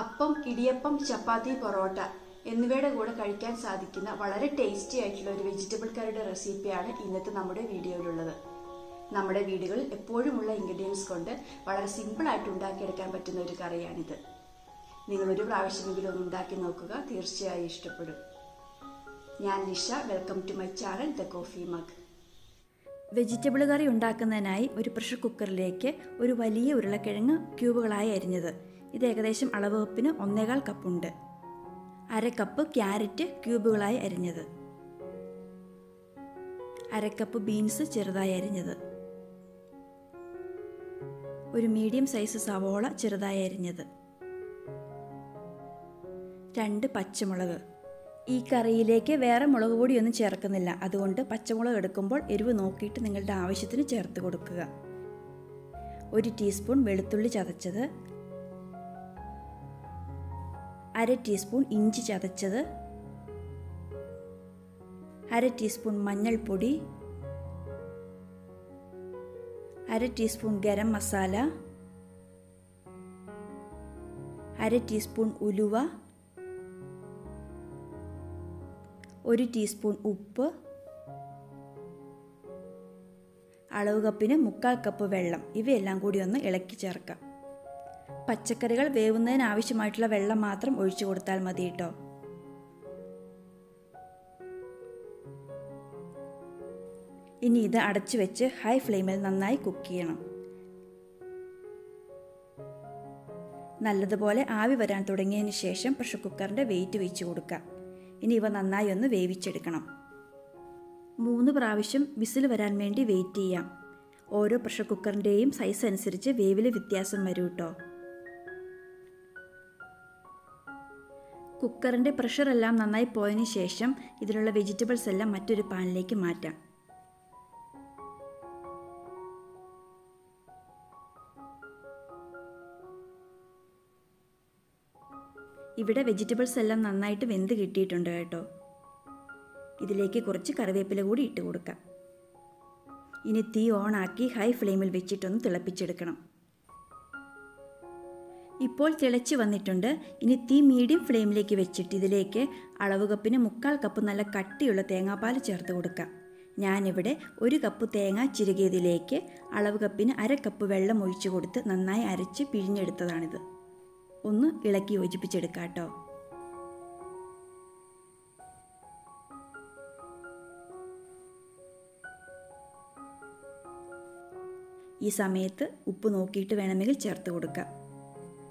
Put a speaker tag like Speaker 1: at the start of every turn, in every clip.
Speaker 1: അപ്പം ഇടിയപ്പം ചപ്പാത്തി പൊറോട്ട എന്നിവയുടെ കൂടെ കഴിക്കാൻ സാധിക്കുന്ന വളരെ ടേസ്റ്റി ആയിട്ടുള്ള ഒരു വെജിറ്റബിൾ കറിയുടെ റെസിപ്പിയാണ് ഇന്നത്തെ നമ്മുടെ വീഡിയോയിലുള്ളത്. നമ്മുടെ വീടുകളിൽ എപ്പോഴുമുള്ള ഇൻഗ്രീഡിയൻസ് കൊണ്ട് വളരെ സിമ്പിളായിട്ട് ഉണ്ടാക്കിയെടുക്കാൻ പറ്റുന്ന ഒരു കറിയാണിത്. നിങ്ങളൊരു പ്രാവശ്യമെങ്കിലും ഒന്ന് ഉണ്ടാക്കി നോക്കുക തീർച്ചയായും ഇഷ്ടപ്പെടും. ഞാൻ Nisha welcome to my channel the coffee mug
Speaker 2: vegetable curry ഉണ്ടാക്കുന്നതിനായി ഒരു പ്രഷർ കുക്കറിലേക്ക് ഒരു വലിയ ഉരുളക്കിഴങ്ങ് ക്യൂബുകളായി അരിഞ്ഞത്. ഇത് ഏകദേശം അളവ് കപ്പിന് ഒന്നേകാൽ കപ്പുണ്ട് അര കപ്പ് ക്യാരറ്റ് ക്യൂബുകളായി അരിഞ്ഞത്. അര കപ്പ് ബീൻസ് ചെറുതായി അരിഞ്ഞത്. ഒരു മീഡിയം സൈസ് സവോള ചെറുതായി അരിഞ്ഞത്. രണ്ട് പച്ചമുളക്. ഈ കറിയിലേക്ക് വേറെ മുളക് പൊടിയൊന്നും ചേർക്കുന്നില്ല. അതുകൊണ്ട് പച്ചമുളക് എടുക്കുമ്പോൾ എരിവ് നോക്കിയിട്ട് നിങ്ങളുടെ ആവശ്യത്തിന് ചേർത്ത് കൊടുക്കുക. ഒരു ടീസ്പൂൺ വെളുത്തുള്ളി ചതച്ചത് അര ടീസ്പൂൺ ഇഞ്ചി ചതച്ചത്. അര ടീസ്പൂൺ മഞ്ഞൾപ്പൊടി. അര ടീസ്പൂൺ ഗരം മസാല. അര ടീസ്പൂൺ ഉലുവ. ഒരു ടീസ്പൂൺ ഉപ്പ്. അളവ് കപ്പിന് മുക്കാൽ കപ്പ് വെള്ളം. ഇവയെല്ലാം കൂടി ഒന്ന് ഇളക്കി ചേർക്കാം. പച്ചക്കറികൾ വേവുന്നതിന് ആവശ്യമായിട്ടുള്ള വെള്ളം മാത്രം ഒഴിച്ചു കൊടുത്താൽ മതി കേട്ടോ. ഇനി ഇത് അടച്ചു വെച്ച് ഹൈ ഫ്ലെയിമിൽ നന്നായി കുക്ക് ചെയ്യണം. നല്ലതുപോലെ ആവി വരാൻ തുടങ്ങിയതിന് ശേഷം പ്രഷർ കുക്കറിന്റെ വെയിറ്റ് വെച്ച് കൊടുക്കുക ഇനി ഇവ നന്നായി ഒന്ന് വേവിച്ചെടുക്കണം. മൂന്ന് പ്രാവശ്യം വിസിൽ വരാൻ വേണ്ടി വെയിറ്റ് ചെയ്യാം. ഓരോ പ്രഷർ കുക്കറിന്റെയും സൈസ് അനുസരിച്ച് വേവിൽ വ്യത്യാസം വരും കേട്ടോ. കുക്കറിന്റെ പ്രഷറെല്ലാം നന്നായി പോയതിന് ശേഷം ഇതിലുള്ള വെജിറ്റബിൾസ് എല്ലാം മറ്റൊരു പാനിലേക്ക് മാറ്റാം. ഇവിടെ വെജിറ്റബിൾസ് എല്ലാം നന്നായിട്ട് വെന്ത് കിട്ടിയിട്ടുണ്ട് കേട്ടോ. ഇതിലേക്ക് കുറച്ച് കറിവേപ്പില കൂടി ഇട്ട് കൊടുക്കാം. ഇനി തീ ഓണാക്കി ഹൈ ഫ്ലെയിമിൽ വെച്ചിട്ടൊന്ന് തിളപ്പിച്ചെടുക്കണം. ഇപ്പോൾ തിളച്ച് വന്നിട്ടുണ്ട്. ഇനി തീ മീഡിയം ഫ്ലെയിമിലേക്ക് വെച്ചിട്ട് ഇതിലേക്ക് അളവ് കപ്പിന് മുക്കാൽ കപ്പ് നല്ല കട്ടിയുള്ള തേങ്ങാപ്പാൽ ചേർത്ത് കൊടുക്കാം. ഞാനിവിടെ ഒരു കപ്പ് തേങ്ങ ചിരുകിയതിലേക്ക് അളവ് കപ്പിന് അര കപ്പ് വെള്ളം ഒഴിച്ചു കൊടുത്ത് നന്നായി അരച്ച് പിഴിഞ്ഞെടുത്തതാണിത്. ഒന്ന് ഇളക്കി യോജിപ്പിച്ചെടുക്കാം കേട്ടോ. ഈ സമയത്ത് ഉപ്പ് നോക്കിയിട്ട് വേണമെങ്കിൽ ചേർത്ത് കൊടുക്കാം.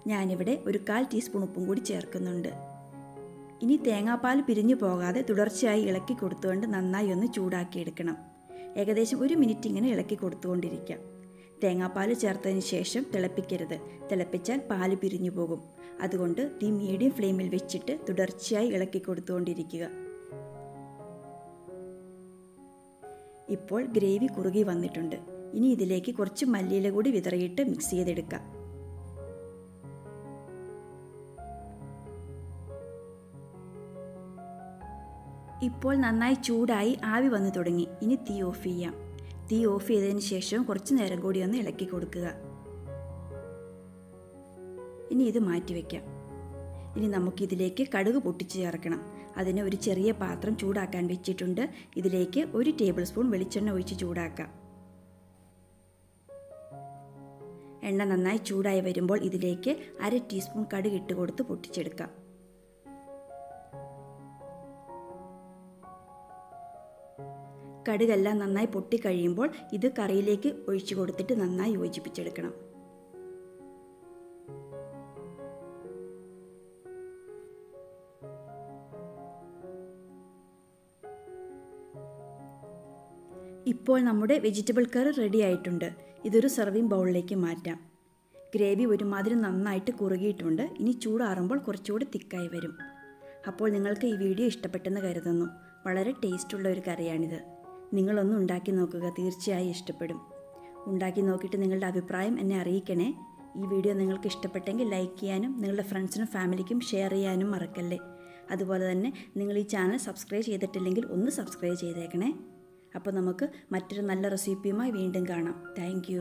Speaker 2: ഞാനിവിടെ ഒരു കാൽ ടീസ്പൂൺ ഉപ്പും കൂടി ചേർക്കുന്നുണ്ട്. ഇനി തേങ്ങാപ്പാൽ പിരിഞ്ഞു പോകാതെ തുടർച്ചയായി ഇളക്കി കൊടുത്തുകൊണ്ട് നന്നായി ഒന്ന് ചൂടാക്കിയെടുക്കണം ഏകദേശം ഒരു മിനിറ്റ് ഇങ്ങനെ ഇളക്കി കൊടുത്തുകൊണ്ടിരിക്കാം. തേങ്ങാപ്പാൽ ചേർത്തതിന് ശേഷം തിളപ്പിക്കരുത്. തിളപ്പിച്ചാൽ പാൽ പിരിഞ്ഞു പോകും. അതുകൊണ്ട് തീ മീഡിയം ഫ്ലെയിമിൽ വെച്ചിട്ട് തുടർച്ചയായി ഇളക്കി കൊടുത്തുകൊണ്ടിരിക്കുക. ഇപ്പോൾ ഗ്രേവി കുറുകി വന്നിട്ടുണ്ട്. ഇനി ഇതിലേക്ക് കുറച്ച് മല്ലിയില കൂടി വിതറിയിട്ട് മിക്സ് ചെയ്തെടുക്കാം. ഇപ്പോൾ നന്നായി ചൂടായി ആവി വന്നു തുടങ്ങി. ഇനി തീ ഓഫ് ചെയ്യാം. തീ ഓഫ് ചെയ്തതിന് ശേഷം കുറച്ച് നേരം കൂടി ഒന്ന് ഇളക്കി കൊടുക്കുക. ഇനി ഇത് മാറ്റിവെക്കാം ഇനി നമുക്കിതിലേക്ക് കടുക് പൊട്ടിച്ച് ചേർക്കണം. അതിന് ഒരു ചെറിയ പാത്രം ചൂടാക്കാൻ വെച്ചിട്ടുണ്ട്. ഇതിലേക്ക് ഒരു ടേബിൾ സ്പൂൺ വെളിച്ചെണ്ണ ഒഴിച്ച് ചൂടാക്കാം. എണ്ണ നന്നായി ചൂടായി വരുമ്പോൾ ഇതിലേക്ക് അര ടീസ്പൂൺ കടുക് ഇട്ട് കൊടുത്ത് പൊട്ടിച്ചെടുക്കാം. കടുകെല്ലാം നന്നായി പൊട്ടിക്കഴിയുമ്പോൾ ഇത് കറിയിലേക്ക് ഒഴിച്ചു കൊടുത്തിട്ട് നന്നായി യോജിപ്പിച്ചെടുക്കണം. ഇപ്പോൾ നമ്മുടെ വെജിറ്റബിൾ കറി റെഡി ആയിട്ടുണ്ട്. ഇതൊരു സെർവിങ് ബൗളിലേക്ക് മാറ്റാം. ഗ്രേവി ഒരുമാതിരി നന്നായിട്ട് കുറുകിയിട്ടുണ്ട്. ഇനി ചൂടാറുമ്പോൾ കുറച്ചുകൂടി തിക്കായി വരും. അപ്പോൾ നിങ്ങൾക്ക് ഈ വീഡിയോ ഇഷ്ടപ്പെട്ടെന്ന് കരുതുന്നു. വളരെ ടേസ്റ്റുള്ള ഒരു കറിയാണിത്. നിങ്ങളൊന്ന് ഉണ്ടാക്കി നോക്കുക. തീർച്ചയായും ഇഷ്ടപ്പെടും. ഉണ്ടാക്കി നോക്കിയിട്ട് നിങ്ങളുടെ അഭിപ്രായം എന്നെ അറിയിക്കണേ. ഈ വീഡിയോ നിങ്ങൾക്ക് ഇഷ്ടപ്പെട്ടെങ്കിൽ ലൈക്ക് ചെയ്യാനും നിങ്ങളുടെ ഫ്രണ്ട്സിനും ഫാമിലിക്കും ഷെയർ ചെയ്യാനും മറക്കല്ലേ. അതുപോലെ തന്നെ നിങ്ങൾ ഈ ചാനൽ സബ്സ്ക്രൈബ് ചെയ്തിട്ടില്ലെങ്കിൽ ഒന്ന് സബ്സ്ക്രൈബ് ചെയ്തേക്കണേ. അപ്പോൾ നമുക്ക് മറ്റൊരു നല്ല റെസിപ്പിയുമായി വീണ്ടും കാണാം. താങ്ക്